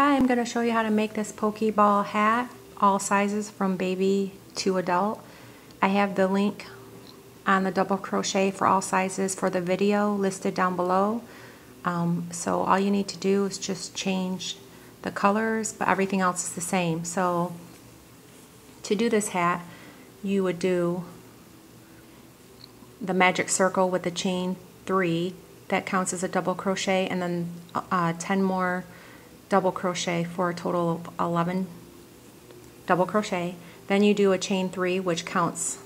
Hi, I'm going to show you how to make this Pokeball hat, all sizes from baby to adult. I have the link on the double crochet for all sizes for the video listed down below. Um, so all you need to do is just change the colors, but everything else is the same. So to do this hat, you would do the magic circle with the chain three. That counts as a double crochet, and then uh, 10 more double crochet for a total of 11 double crochet. Then you do a chain three, which counts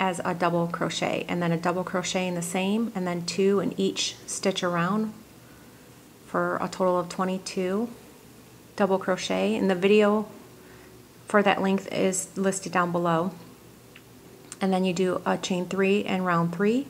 as a double crochet, and then a double crochet in the same, and then two in each stitch around for a total of 22 double crochet. And the video for that length is listed down below. And then you do a chain three and round three,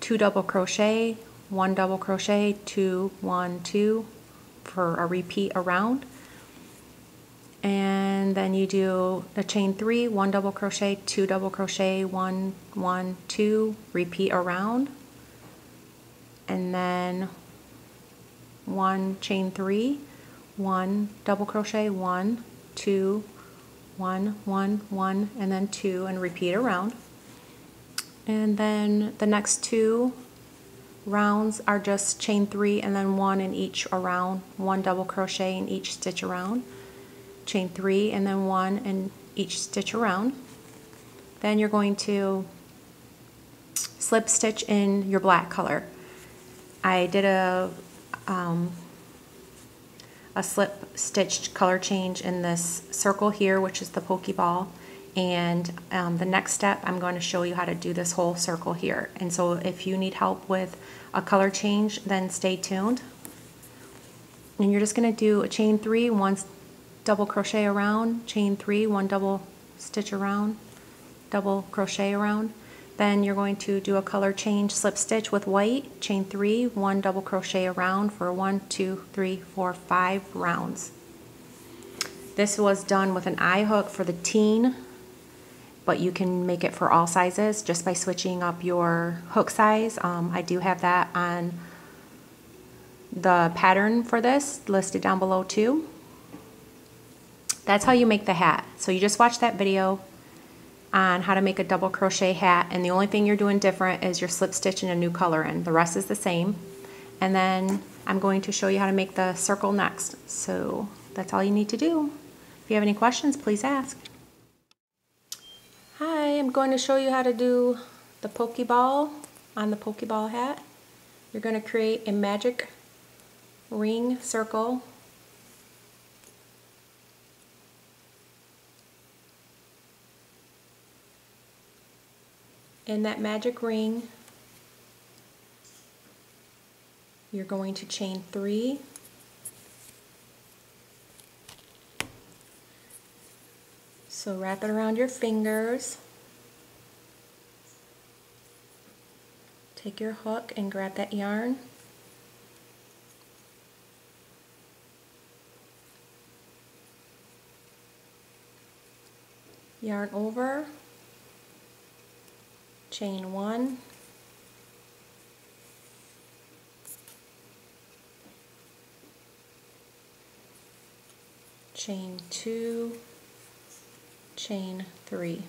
two double crochet, one double crochet, two, one, two, for a repeat around. And then you do a chain three one double crochet two double crochet one one two repeat around. And then one chain three one double crochet one two one one one and then two and repeat around. And then the next two rounds are just chain three and then one in each around one double crochet in each stitch around. Chain three and then one in each stitch around. Then you're going to slip stitch in your black color. I did a um, a slip stitched color change in this circle here which is the pokeball and um, the next step I'm going to show you how to do this whole circle here. And so if you need help with a color change then stay tuned. And you're just going to do a chain three one double crochet around chain three one double stitch around double crochet around. Then you're going to do a color change slip stitch with white chain three one double crochet around for one two three four five rounds. This was done with an I hook for the teen but you can make it for all sizes just by switching up your hook size. Um, I do have that on the pattern for this listed down below too. That's how you make the hat. So you just watch that video on how to make a double crochet hat and the only thing you're doing different is you're slip stitching a new color in. The rest is the same. And then I'm going to show you how to make the circle next. So that's all you need to do. If you have any questions, please ask. Hi, I'm going to show you how to do the Pokeball on the Pokeball hat. You're going to create a magic ring circle in that magic ring you're going to chain three So wrap it around your fingers. Take your hook and grab that yarn. Yarn over, chain one, chain two, chain three.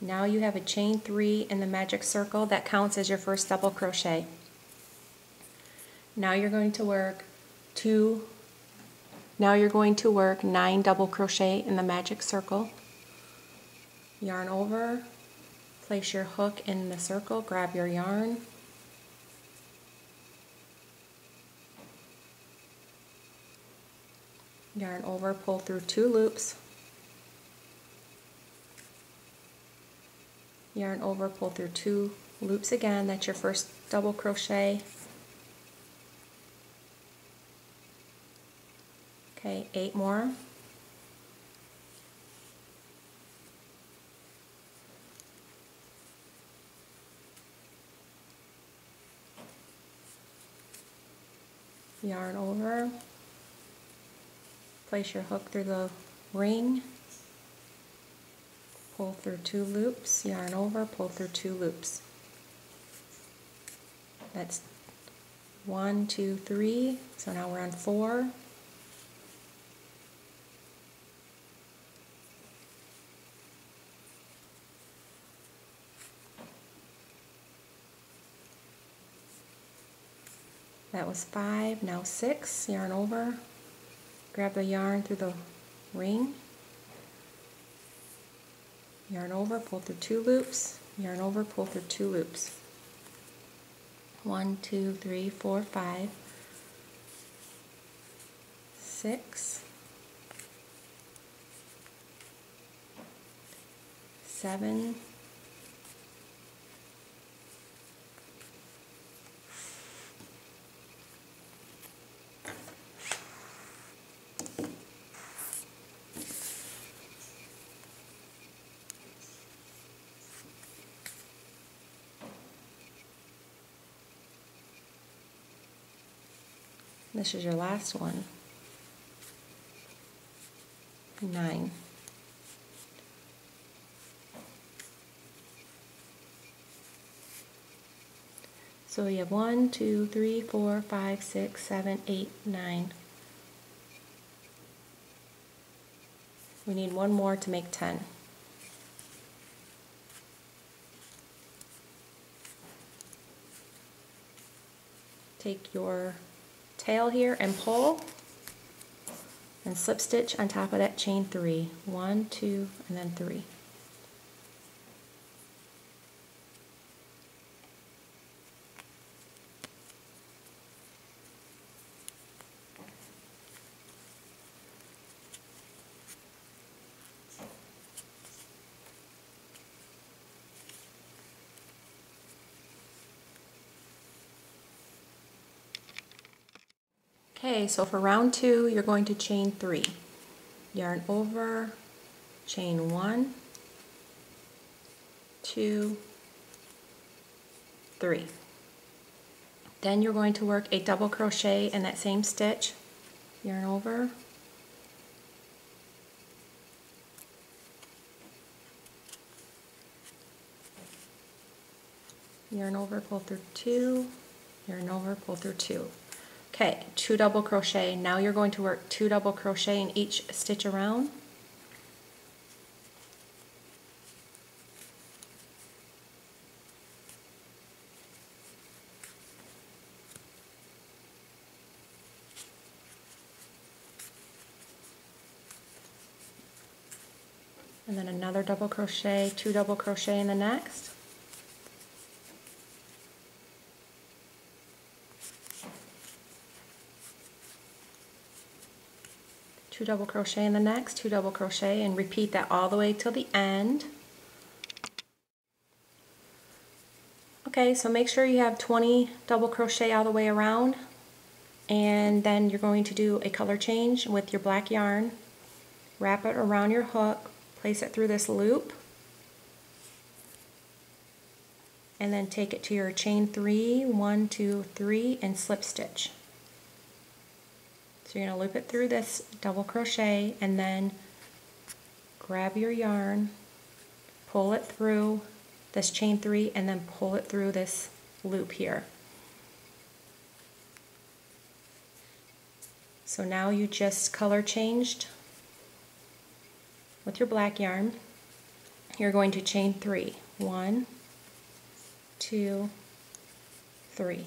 Now you have a chain three in the magic circle that counts as your first double crochet. Now you're going to work two, now you're going to work nine double crochet in the magic circle. Yarn over, place your hook in the circle, grab your yarn, yarn over, pull through two loops, yarn over, pull through two loops again. That's your first double crochet. Okay, eight more. Yarn over, place your hook through the ring pull through two loops, yarn over, pull through two loops. That's one, two, three. So now we're on four. That was five, now six, yarn over, grab the yarn through the ring, yarn over, pull through two loops, yarn over, pull through two loops. One, two, three, four, five, six, seven, This is your last one. Nine. So we have one, two, three, four, five, six, seven, eight, nine. We need one more to make 10. Take your tail here and pull and slip stitch on top of that chain three. One, two, and then three. Okay, so for round two, you're going to chain three. Yarn over, chain one, two, three. Then you're going to work a double crochet in that same stitch. Yarn over, yarn over, pull through two, yarn over, pull through two. Okay, two double crochet. Now you're going to work two double crochet in each stitch around. And then another double crochet, two double crochet in the next. Two double crochet in the next, two double crochet, and repeat that all the way till the end. Okay, so make sure you have 20 double crochet all the way around, and then you're going to do a color change with your black yarn. Wrap it around your hook, place it through this loop, and then take it to your chain three, one, two, three, and slip stitch. So you're going to loop it through this double crochet and then grab your yarn, pull it through this chain three and then pull it through this loop here. So now you just color changed with your black yarn. You're going to chain three. One, two, three.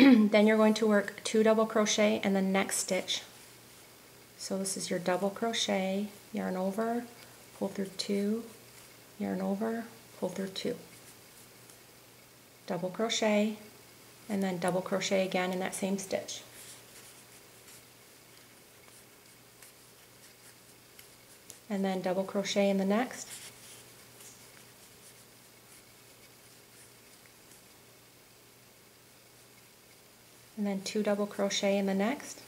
then you're going to work two double crochet in the next stitch. So this is your double crochet, yarn over, pull through two, yarn over, pull through two. Double crochet, and then double crochet again in that same stitch. And then double crochet in the next. And then two double crochet in the next.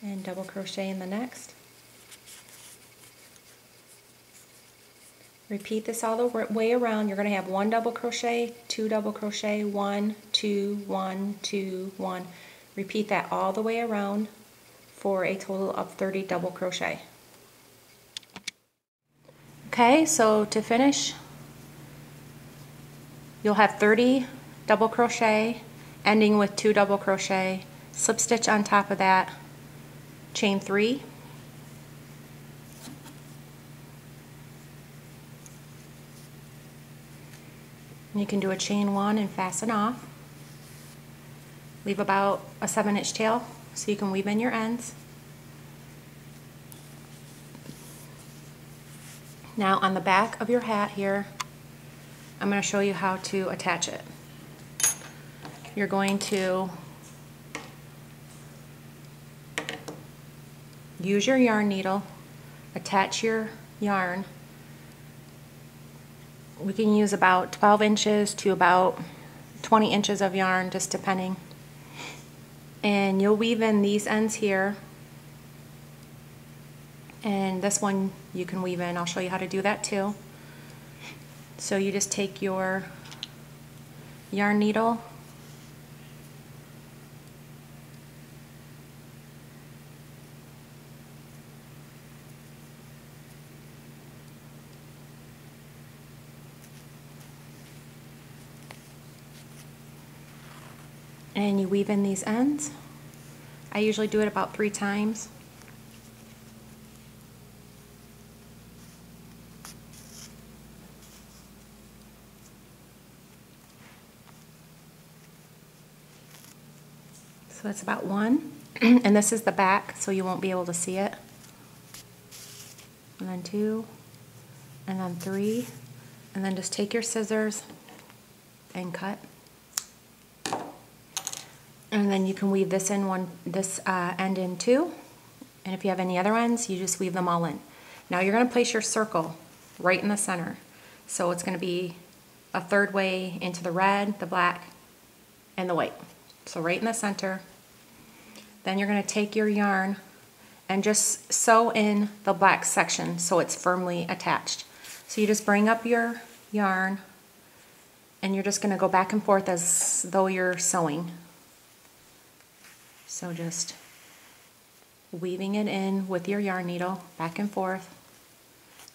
And double crochet in the next. Repeat this all the way around. You're going to have one double crochet, two double crochet, one, two, one, two, one. Repeat that all the way around for a total of 30 double crochet. Okay, so to finish, you'll have 30 double crochet, ending with two double crochet, slip stitch on top of that, chain three, you can do a chain one and fasten off. Leave about a seven inch tail so you can weave in your ends. Now on the back of your hat here, I'm going to show you how to attach it. You're going to use your yarn needle, attach your yarn. We can use about 12 inches to about 20 inches of yarn, just depending. And you'll weave in these ends here. And this one you can weave in. I'll show you how to do that too. So you just take your yarn needle and you weave in these ends. I usually do it about three times. So that's about one. and this is the back, so you won't be able to see it. And then two, and then three, and then just take your scissors and cut. And then you can weave this in one this uh, end in two. And if you have any other ends you just weave them all in. Now you're going to place your circle right in the center. So it's going to be a third way into the red the black and the white. So right in the center then you're going to take your yarn and just sew in the black section so it's firmly attached so you just bring up your yarn and you're just going to go back and forth as though you're sewing so just weaving it in with your yarn needle back and forth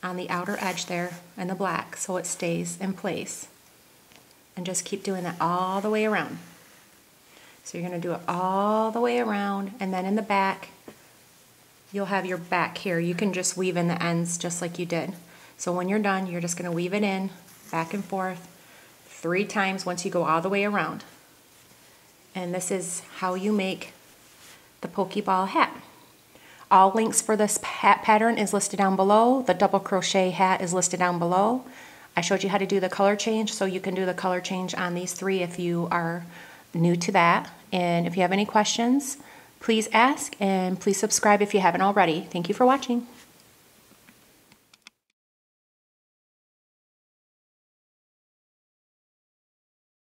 on the outer edge there and the black so it stays in place. And just keep doing that all the way around. So you're going to do it all the way around and then in the back you'll have your back here. You can just weave in the ends just like you did. So when you're done, you're just going to weave it in back and forth three times once you go all the way around. And this is how you make the Pokeball hat. All links for this hat pattern is listed down below. The double crochet hat is listed down below. I showed you how to do the color change, so you can do the color change on these three if you are new to that. And if you have any questions, please ask and please subscribe if you haven't already. Thank you for watching.